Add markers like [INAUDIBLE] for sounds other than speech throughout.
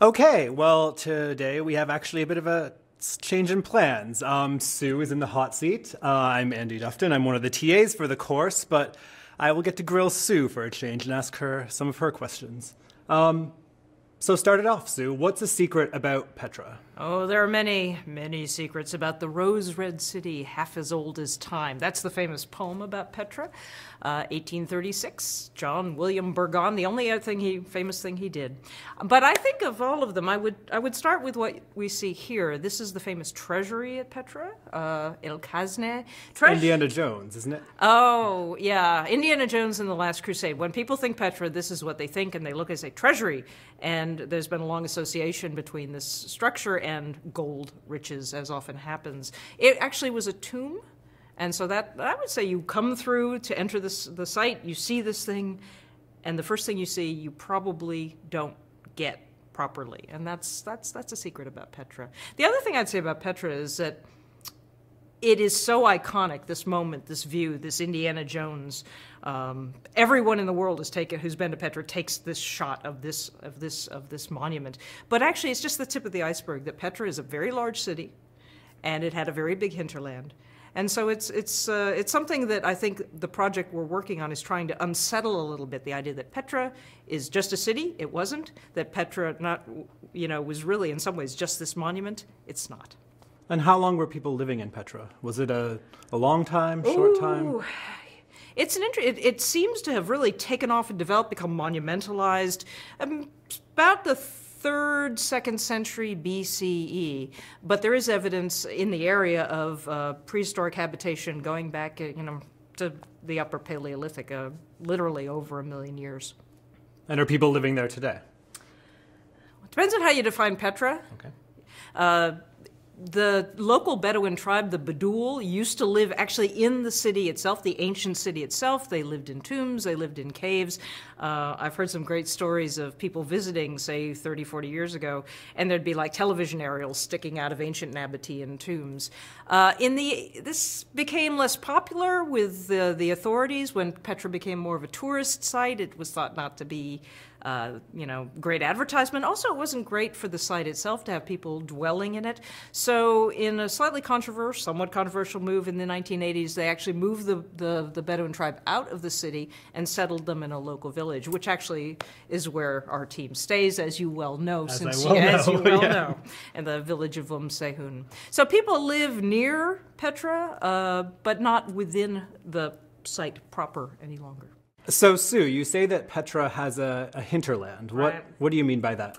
Okay, well, today we have actually a bit of a change in plans. Um, Sue is in the hot seat. Uh, I'm Andy Dufton. I'm one of the TAs for the course, but I will get to grill Sue for a change and ask her some of her questions. Um, so, start it off, Sue. What's the secret about Petra? Oh, there are many, many secrets about the rose red city, half as old as time. That's the famous poem about Petra, uh, 1836. John William Burgon, the only other thing he, famous thing he did. But I think of all of them, I would, I would start with what we see here. This is the famous treasury at Petra, uh, El Khazneh. Treas- Indiana Jones, isn't it? Oh, yeah. Indiana Jones and the Last Crusade. When people think Petra, this is what they think, and they look and say treasury. And there's been a long association between this structure and gold riches, as often happens. It actually was a tomb. And so that I would say you come through to enter this the site, you see this thing, and the first thing you see you probably don't get properly. And that's that's that's a secret about Petra. The other thing I'd say about Petra is that it is so iconic this moment this view this indiana jones um, everyone in the world has taken who's been to petra takes this shot of this of this of this monument but actually it's just the tip of the iceberg that petra is a very large city and it had a very big hinterland and so it's it's uh, it's something that I think the project we're working on is trying to unsettle a little bit the idea that Petra is just a city. It wasn't. That Petra not you know was really in some ways just this monument. It's not. And how long were people living in Petra? Was it a, a long time, short time? It's an inter- it, it seems to have really taken off and developed, become monumentalized um, about the third, second century BCE. But there is evidence in the area of uh, prehistoric habitation going back, uh, you know, to the Upper Paleolithic, uh, literally over a million years. And are people living there today? Depends on how you define Petra. Okay. Uh, the local Bedouin tribe, the Badul, used to live actually in the city itself, the ancient city itself. They lived in tombs, they lived in caves. Uh, I've heard some great stories of people visiting, say, 30, 40 years ago, and there'd be like television aerials sticking out of ancient Nabatean tombs. Uh, in the This became less popular with the, the authorities when Petra became more of a tourist site. It was thought not to be uh, you know, great advertisement. Also, it wasn't great for the site itself to have people dwelling in it. So, in a slightly controversial, somewhat controversial move in the 1980s, they actually moved the, the, the Bedouin tribe out of the city and settled them in a local village, which actually is where our team stays, as you well know, As since I well as know, you well yeah. know, in the village of Um Sehun. So, people live near Petra, uh, but not within the site proper any longer. So, Sue, you say that Petra has a, a hinterland. What, Right. what do you mean by that?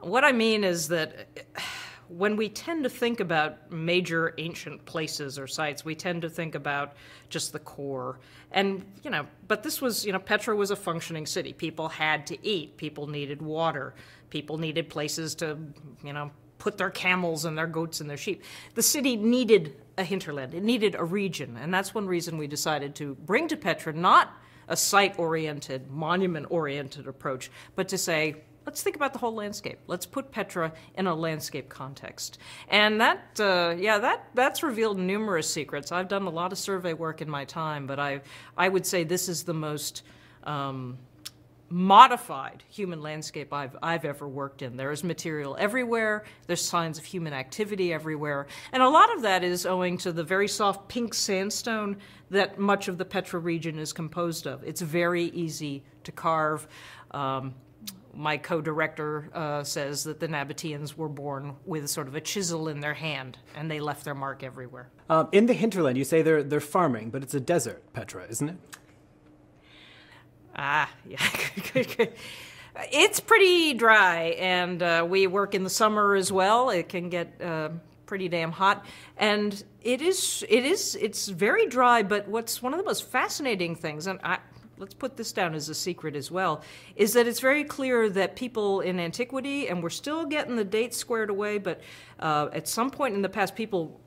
What I mean is that [SIGHS] when we tend to think about major ancient places or sites, we tend to think about just the core. And, you know, but this was, you know, Petra was a functioning city. People had to eat, people needed water, people needed places to, you know, put their camels and their goats and their sheep. The city needed a hinterland, it needed a region. And that's one reason we decided to bring to Petra not a site oriented, monument oriented approach, but to say, let's think about the whole landscape. Let's put Petra in a landscape context. And that, uh, yeah, that, that's revealed numerous secrets. I've done a lot of survey work in my time, but I, I would say this is the most. Um, modified human landscape I've, I've ever worked in. There is material everywhere, there's signs of human activity everywhere, and a lot of that is owing to the very soft pink sandstone that much of the Petra region is composed of. It's very easy to carve. Um, my co-director uh, says that the Nabateans were born with sort of a chisel in their hand, and they left their mark everywhere. Um, in the hinterland, you say they're, they're farming, but it's a desert, Petra, isn't it? Ah, [LAUGHS] yeah. it's pretty dry, and uh, we work in the summer as well. It can get uh, pretty damn hot, and it is it is it's very dry. But what's one of the most fascinating things, and I. Let's put this down as a secret as well, is that it's very clear that people in antiquity, and we're still getting the dates squared away, but uh, at some point in the past, people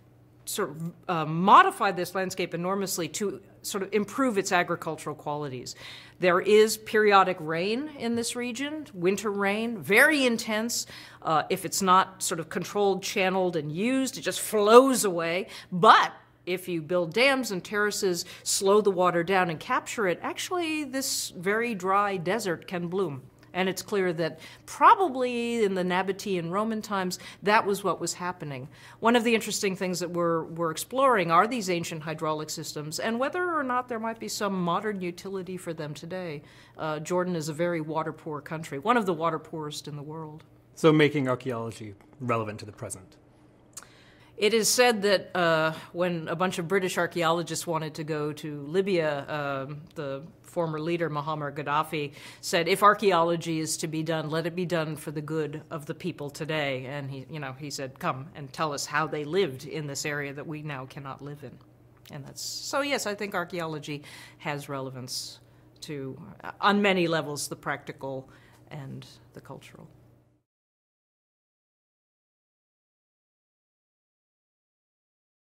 sort of uh, modified this landscape enormously to sort of improve its agricultural qualities. There is periodic rain in this region, winter rain, very intense. Uh, if it's not sort of controlled, channeled, and used, it just flows away. But if you build dams and terraces, slow the water down, and capture it, actually, this very dry desert can bloom And it's clear that probably in the Nabatean Roman times, that was what was happening. One of the interesting things that we're, we're exploring are these ancient hydraulic systems and whether or not there might be some modern utility for them today. Uh, Jordan is a very water poor country, one of the water poorest in the world. So, making archaeology relevant to the present. It is said that uh, when a bunch of British archaeologists wanted to go to Libya, uh, the former leader Muammar Gaddafi said, "If archaeology is to be done, let it be done for the good of the people today." And he, you know, he said, "Come and tell us how they lived in this area that we now cannot live in." And that's so. Yes, I think archaeology has relevance to, uh, on many levels, the practical and the cultural.